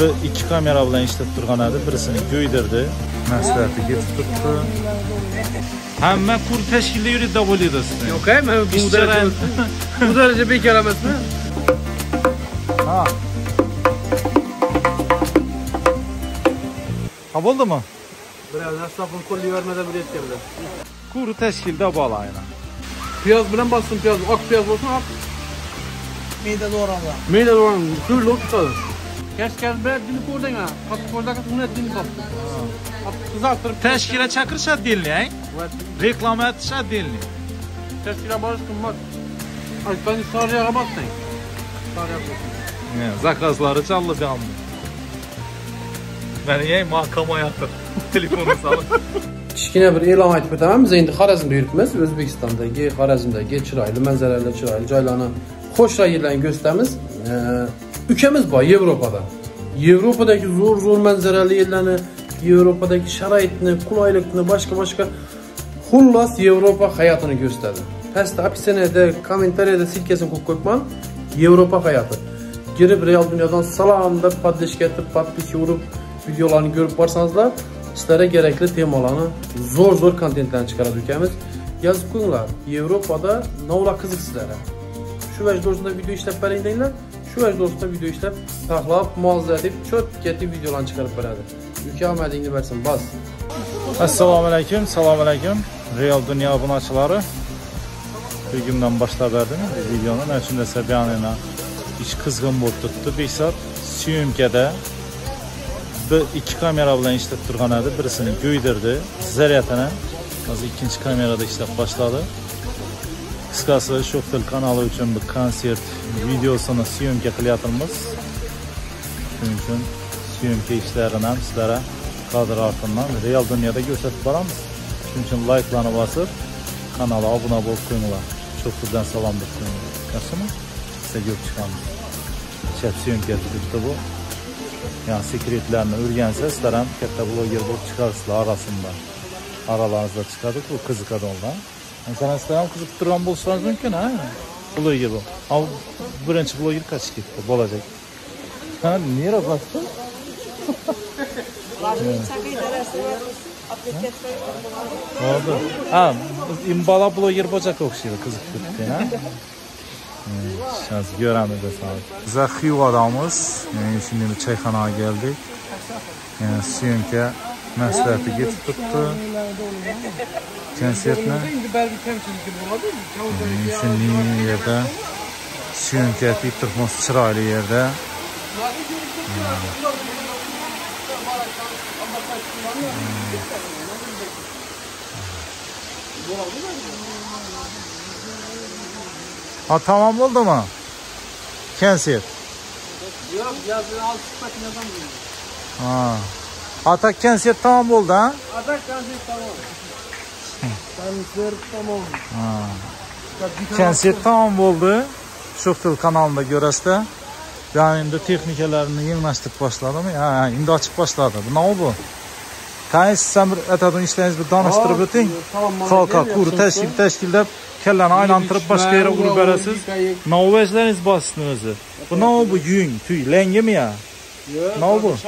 bir ikki kamera bilan ishlab turgan edi birisini kuydirdi maslahatiga tutibdi hamma kur tashkilda yuradi deb o'ylaydi sizni Yok he mi? Bu ren- bu derece bekar emasmi? ha ha bo'ldimi Biraz esnafın kolli vermeden bile etkiledi. kur tashkilda bo'laydi Piyaz bilen bastım piyaz. Ak piyaz olsun ak. Mide doğrama. Meydan olan suyla tutadı. Kes kes bir dini kurdun ha. Katı kurdak bunu dini bak. Kızartırıp tashkila chaqirishadi deyilni ang reklama etishadi deyilni Teskile barış kılmaz. Ay ben sarıya kapattın. Sarıya kapattın. zakazlari challi damni mani eng mahkamayatir telefonni solib Kichkina bir e'lon aytib o'taman. Biz endi Xorazmda yuribmiz. O'zbekistondagi, Xorazmdagi chiroyli manzarali, chiroyli joylarni, xo'sh raylarni ko'rsatamiz. Ülkemiz bu Avrupa'da. Avrupa'daki zor zor mənzərəli yerlərini, Avrupa'daki şəraitini, kolaylıkını, başka başka Hullas Avrupa hayatını gösterdi. Pəs hapishanede, kommentariyada silkesin ko'kman Avrupa hayatı. Girip real dünyadan salam deb poddeşka etib, podpiski urib, videolarını görüp borsanızlar, sizlere gerekli temalarını zor zor kontentlerini çıkaradi ülkemiz. Yazık qilinglar, Yevropada nola qiziq sizlarga. Shu vajh to'g'risida video ishlab baring denglar. Shu vajda to'g'risida video ishlab, taxlab, muozza deb cho'tkatli videolarni chiqarib beradi. Uka omadingni bersin, bas. assalomu alaykum assalomu alaykum. Real dunyo obunachilari bugundan boshlab berdim videoni mana shunda sabyanina ish qizg'in bo'lib turibdi bekzod syomkada bir ikki kamera bilan ishlab turgan edi birisini kuydirdi zaryadini hozir ikkinchi kamerada ishlab boshladi qisqasi shoftil kanali uchun bir konsert videosini syomka qilyapmiz. Shuning uchun syomka ishlarini ham ortidan real dunyoda ko'rsatib boramiz. Shuning uchun layklarni bosib kanalga obuna bo'lib qo'yinglar. Shoftildan salom deb qo'yinglar. Yaxshimi siz ko'rib chiqamiz. Chap syomka turibdi bu. Yani sekretlarni o'rgansa sizlar ham katta bloger bo'lib chiqarsizlar orasida. Oralaringizda chiqadi bu qiziqadi undan masalan sizlar ham qiziqib turgan bo'lishlaringiz mumkin ha bloger bu Ha, birinchi bloger qochib ketdi bo'lajak ha nera bosdi Oldu. Ha, imbala bloger bo'lajak o'xshaydi qiziq ketdi ha. Сейчас göremiz desem. Bize Xivadamiz. Yani şimdi bir çayxanaga geldik. Yani syomka məsləhəti tutdu. Konsertni. Olabilir mi? Şimdi yerdə syomka bitirmiş chiroyli yerdə. Ha tamam oldu mu? Konsert. Yok yazın alt sıfatını yazamıyorum. Ha. Ata konsert tamam oldu ha? Adak kanser tamam. Kanser tamam. Konsert tamam bo'ldi. Shoftil kanalında görəsdə. Yani indi texnikələrini yeniləşdirib başladım. Ha, indi açıb başladı. Bu nə oldu? Qaysi sen bir etadın işlərinizi bir danışdırıb ötün. Xalqa quru təşkil təşkildə kəlləni aylandırıb başqa yerə vurub verəsiz. Nə vəcləriniz basısını özü. Bu nə oldu? Yün, tüy, ləngi mi ya? Ne oldu?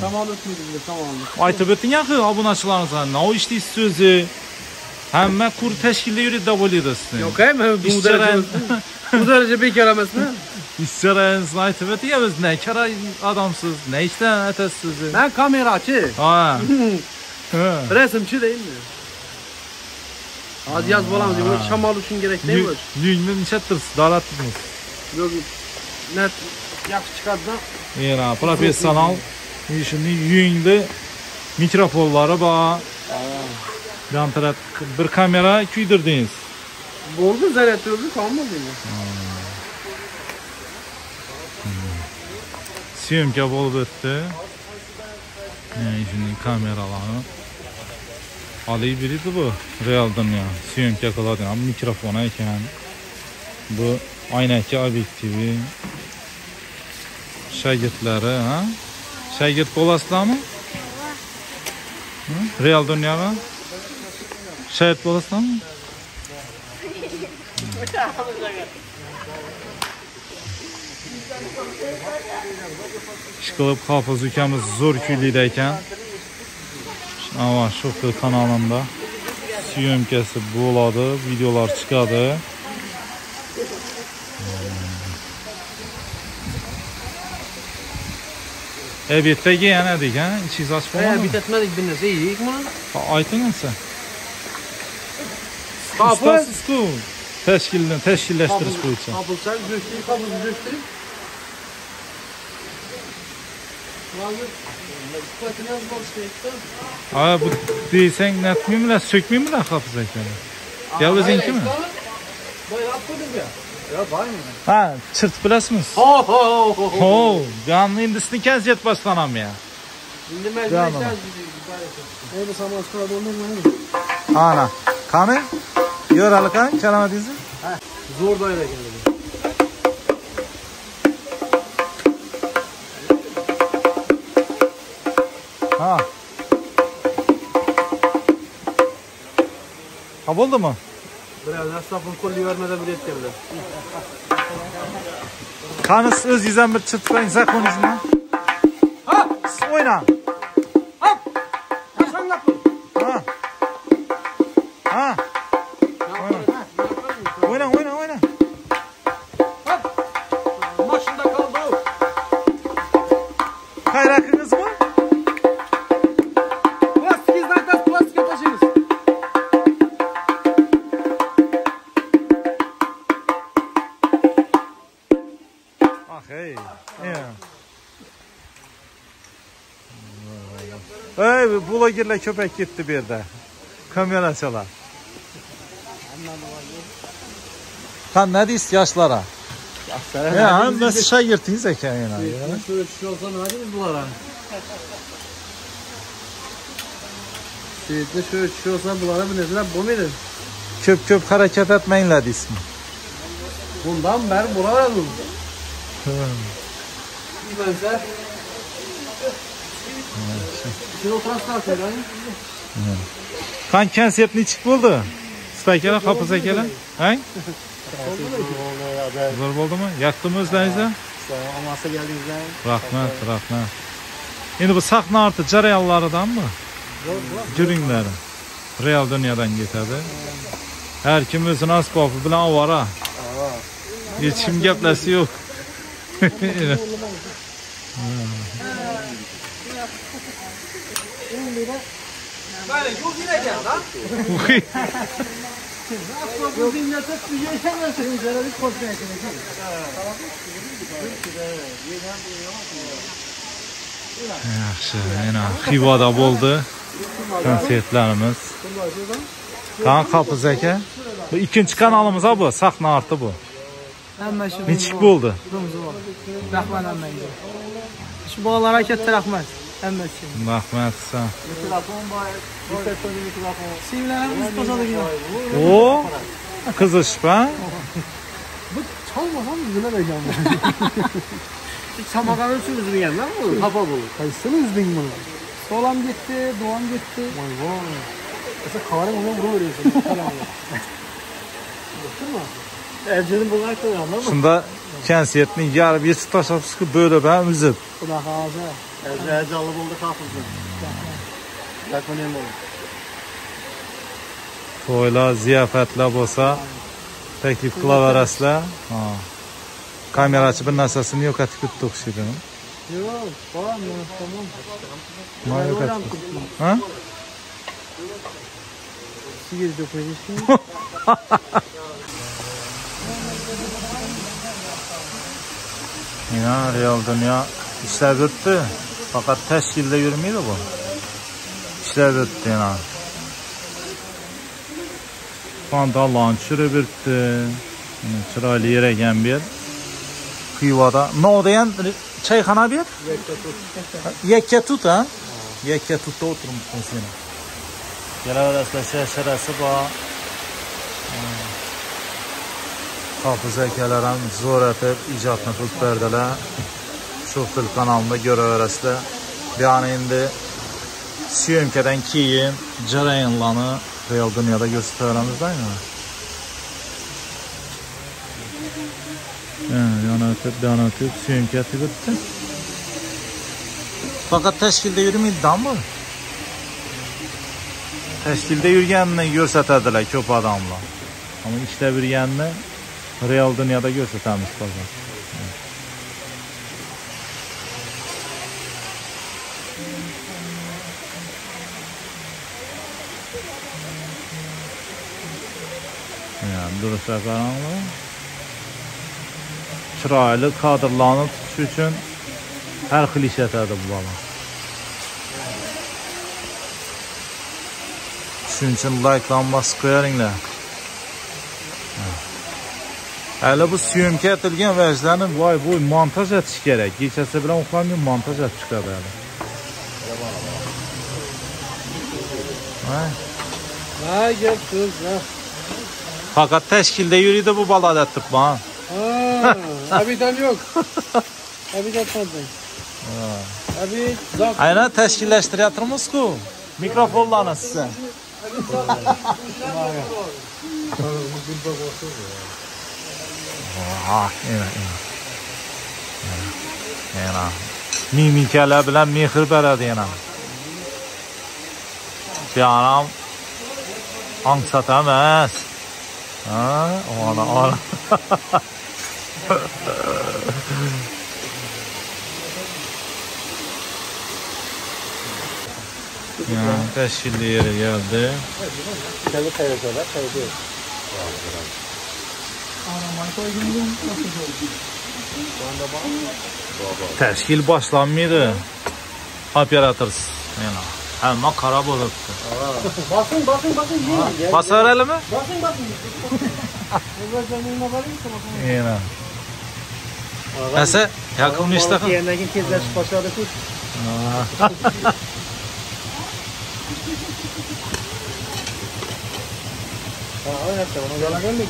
Şamanlık mıydı bir de şamanlık? Aytıb ötün yaxı abunəçilərinizə. Nə o işləyir sözü? Həmmə quru təşkildə yürüd də bo'ladi sizin. Yok he mi? Bu ren- bu derece bekar emasmi? İşçilərinizin aytıb ötün ya biz nə kara adamsız, nə işlən ətəsiz. Ben kameraçı. Ha. Ha. Resimçi değil mi? Hadi yaz balam diyor. Şamal için gerek değil mi? Yüngmü nişətdir, dalatdınız. Yok. Net yaxşı çıkardı. Yəni, professional işini yünglü mikrofonları var. Yan tərəf bir kamera kuydirdiniz. Boldu zaret öldü tamam mı? Syomka bo'lib o'tdi. Yəni, şimdi kameralarni Ali biriydi bu. Real dünya. Syomka qiladigan mikrofon ekan. Bu aynaki obyektivi. Shogirdlari, ha? Shogird bo'lasizlarmi? Real dunyoga? Shogird bo'lasizlarmi? İşqilib Hafız ükemiz zor küylüdə ekan. Şofil kanalında syomkasi bo'ladi, videolar chiqadi. E yerdagi yana degan, ichingiz ochib He qo'ymadimi? bitetmedik bir narsa yiyik bunu. Ha, Ayting endi. Hafız. Ustasizku tashkilni tashkillashtirish bo'yicha. Hafızlar gösterip hafızı gösterip. Ha bu desang natmiymilar, so'kmaymilar Hafiz akani. Ya o'zingkimi? Bayağı atmadım ya. Ya var mı? Ha, chirt bilasizmi? Ho ho ho ho. Ho, ganni endi sizni kaziyat boshlanam ya. Şimdi Devam mecbur ama. Ne bu saman sıra doldur mu? Ana, qani? Yo'rali qani? Kalomatingizni? Zor daire geldi. Ha. Ha bo'ldimi? Biraz esnafın kolli vermeden bir etkenler. Qani siz o'zingiz ham bir chirt qo'ying, zakoningizni. Ha! Siz o'ynang. Hop! Kaçan kapı. Ha. Ha, o'ynang, o'ynang, o'ynang. Hop! Maşında kaldı o. Ey, blogerlar köpek ketdi bu yerda. Kamyonachilar. Qan nima deysiz yoshlara? Ya, hammasi shogirdingiz ekan yana. ya. Şöyle şey olsa ne hadiniz bunlara? Seyit'te şöyle şey olsa bunlara bir nezle bu muydu? Ko'p ko'p harakat etmanglar deysizmi? Bundan beri buralar aldım. Benzer. Siz oturasınlar söyleyin. Qan konsert nechik bo'ldi? Usta akalar, Hafiz akalar? Hang? Zo'r bo'ldimi? Yoqdimi o'zlaringizga? Amasa geldiğinizde. Rahmat, rahmat. Endi bu sahna orti jarayonlaridanmi? Juringlari. Real dunyodan ketadi. Har kim o'zini asbobi bilan ovora. Hech kim gaplasi yo'q. Yaxshi, yana Xivoda bo'ldi konsertlarimiz. Qan Hafiz aka? Bu ikkinchi kanalimiz bu, sahna orti bu. Hamma shu. Nechik bo'ldi? Rahmat hammaga. Shu bolalarga katta rahmat. Hammasi. Rahmat san. Mikrofon var. Mikrofon mikrofon. O qizish ha? Çalmasam de gelmez. Samaranın için yüzünü gelmez mi? Kafa bulur. Kaysını üzdün bunu. Solam gitti, doğam gitti. Vay vay. Mesela kavarın ona vuru veriyorsun. Baktın mı? Evcinin bunlar koyuyor anladın mı? Shunda konsertni yarib yetib tashlabsizku bo'lib ham uzib. Xudo xohlasa. Alıp oldu kalkıldı. Takmanı yem olur. To'ylar, ziyofatlar bo'lsa taklif qilaverasizlar. Ha. Kamerachi bir narsasini yo'qotib ketdi o'xshaydimi? Yo'q, tamam, tamam. Nima yo'qotdi? Ha? Sigir do'konishki. Yana real dunyo ishlab o'tdi. Faqat tashkilda yurmaydi bu. Ishlab o'tdi yana. Pantallon tushirib. Mana Chiroyli yer ekan bu yer. Xivoda. Noda ham chayxona bu yer? Yakkatut ha? Yakkatutda o'tiribmiz sen. Kelaverasizlar shasharasi bor. Hafiz akalar ham zo'r etib ijodni qilib berdilar. Shu fil kanalida ko'raverasizlar. Bu yana endi syomkadan keyin jarayonlarni real dunyoda ko'rsataveramizda. Yani yana ötüp, yana ötüp, suyumka bitti. Fakat teşkilde yürümeydi mı? Teşkilde yürüyenini görsətədilər köp adamlar. Ama işdə bir yenini real dünyada görsətəmiz bazar. durishlarni chiroyli kadrlarni tutish uchun har xil ishlatadi bu bola. Shuning uchun layklarni bosib qo'yaringlar. Hali bu syomka atilgan vajlarni voy voy montaj etish kerak. Kechasi bilan uxlamay montaj etib chiqadi hali. Ha, gel kız, ha. Fakat təşkildə yürüydü bu bala dətib bana. Ha, abidan yok. Abi atmadın. Abi zak. Aynen təşkilləşdirətdirmiz ku. Mikrofonlarını sizə. Ah, yana, yana. Yana. Mimikalar bilan mehr beradi yana. Canım angsat emas. Ha, ona, ona. Ya, təşkilli yerə gəldi. Tabii kayıyorlar, kayıyor. Təşkil başlanmaydı. Operator yana. Həmmə xarab olubdu. Basın basın basın yiyin. Basar elimi? Basın basın. Burada canına varayım mı? Yana. Nəsə, yaxın işdə. Yerine kezler başladı kız. Ha, öyle onu yola geldik.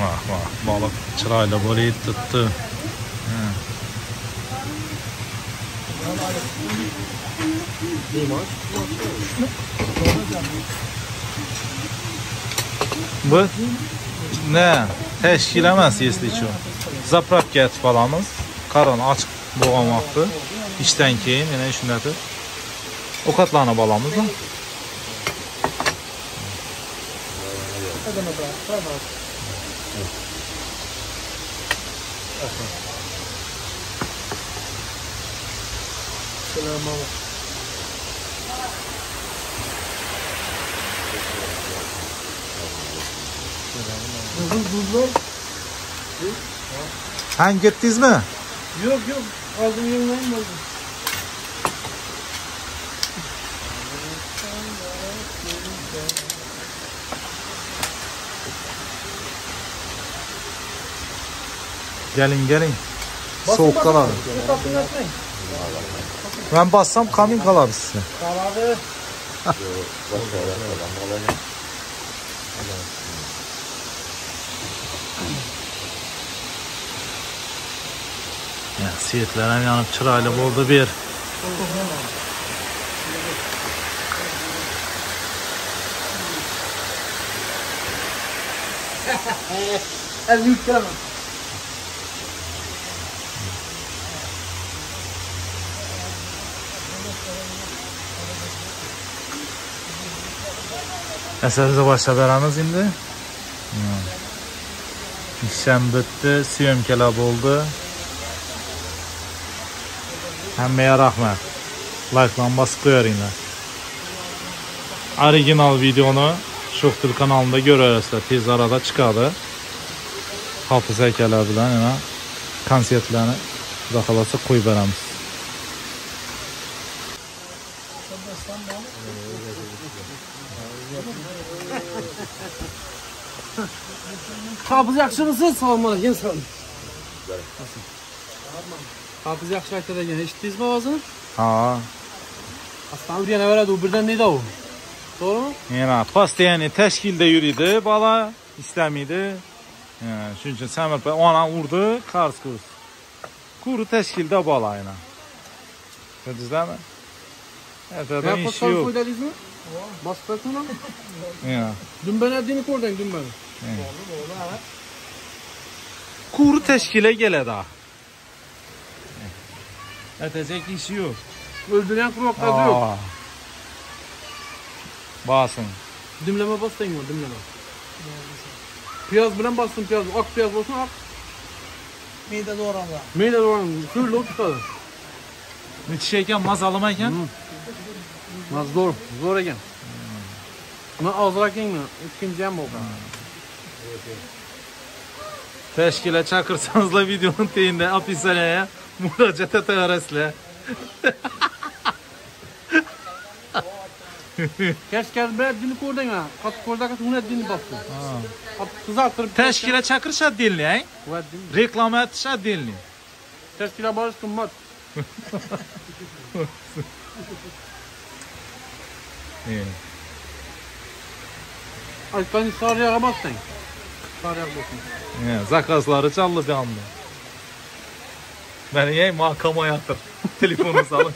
Bax, bax, balıq çırayla bolayıb tutdu. Bu nə? Təşkil emas если что. Zapravka etib alamız. Qaran açıq boğamaqdır. İşdən keyin yenə işindədir. O katlarına balamız da. Sen gittiniz mi? Yok yok. Ağzım yemeğim oldu. Gelin gelin. Soğuk kalar. Kapını açmayın. Ben bassam kamin kalar size. Kaladı. Yani siyetlerim yanıp çırayla oldu bir. El Nəsərinizə başladınız indi? İşləm bitdi, siyömkələ oldu. Həmməyə rəhmət. Like-lan basıb qoyarınlar. Original videonu Şuxdil kanalında görərsə, tez arada çıxadı. Hafız həkələr bilən, yəni, konsertlərini daxilası qoyub ərəmiz. Hafız yaxşı mısınız? Salam aleyküm. Sağ olun. Hafız yaxşı aytdı degan. Eshitdingiz mi ovozini? Ha, Aslan urgan veradi, u birdan neydi o? To'g'rimi? Yəni postoyanni təşkildə yürüdü, bala istəmidi. Yəni şunun üçün Səmir bəy ona vurdu, qars qurs. Quru təşkildə bala ilə. Gördünüzmi? Evet, Ya adam işi postal yox. koydunuz mu? Bastırsın lan. Ya. Dün ben eddiğini oradan dün ben. Kuru teşkile gele daha. Edecek işi yok. Öldüren kurmak tadı yok. Basın. Dimleme bastın mı? Dimleme. Piyaz bilen bastın piyaz. Ak piyaz olsun ak. Mide doğranlar. Meyle doğran. Şöyle o tutadı. Müthişeyken mazalımayken. Naz zor. Zor eken. Ben azraken mi? İkinci hem oldu. Teşkile çakırsanızla videonun teyinde hapishaneye müracaat. Kes kes ben eddiğini oradan ha. Kat orada kat bunu eddiğini bastın. Kat kızartırıp. Teşkile çakırsa dinli, eddiğini. Reklam etişe dinli. Teşkile barış kımmat. Evet. Ay ben sarıya bastın. Evet, zakazları bir anda. Beni ye mahkamaya yatır. Telefonu salın.